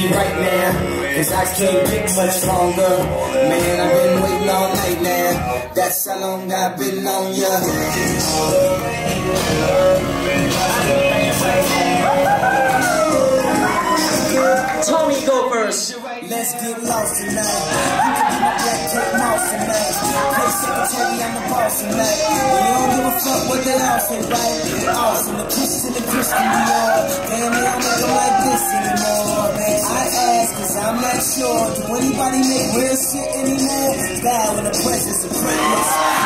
right now Cause I can't pick much longer. Man, I've been waiting all night now That's how long I've been on ya. Tony go first. Let's get lost tonight. You can be my black cat mouse tonight. Play secretary, I'm the boss tonight. You don't give a fuck what they're offering, right? sure, do anybody make real shit anymore? Die in the presence of greatness.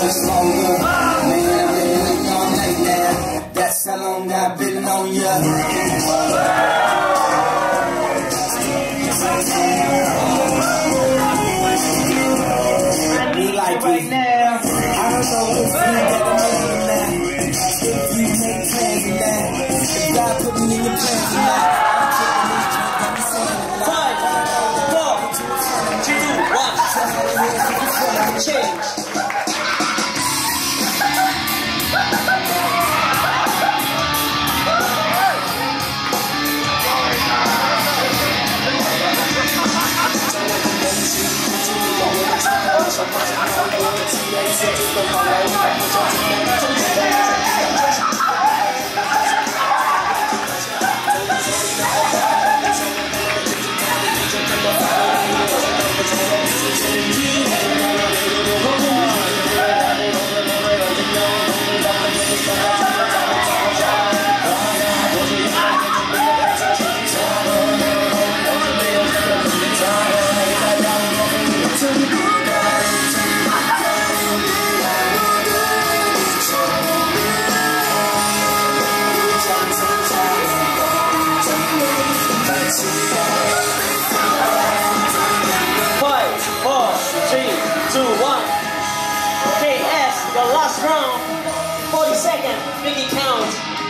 Christ. six, the Five, four, three, two, one. KS, the last round. 40 seconds, Biggie count.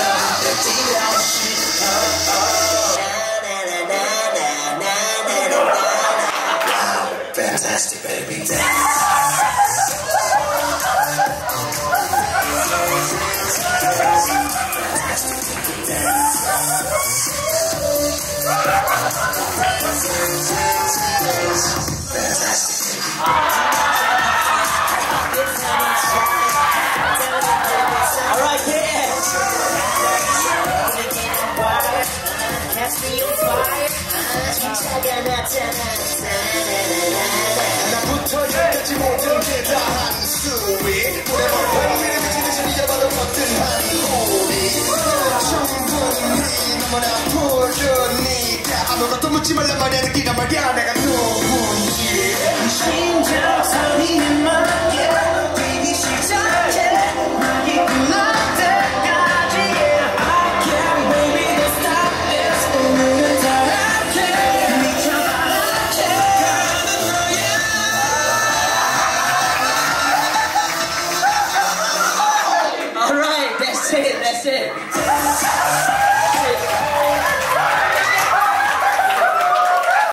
진짜가 나타났다 나부터 여기까지 모든 게다 한수위 불에 벌판 위를 미치듯이 잊어봐도 같은 한 고리 충분히 너무나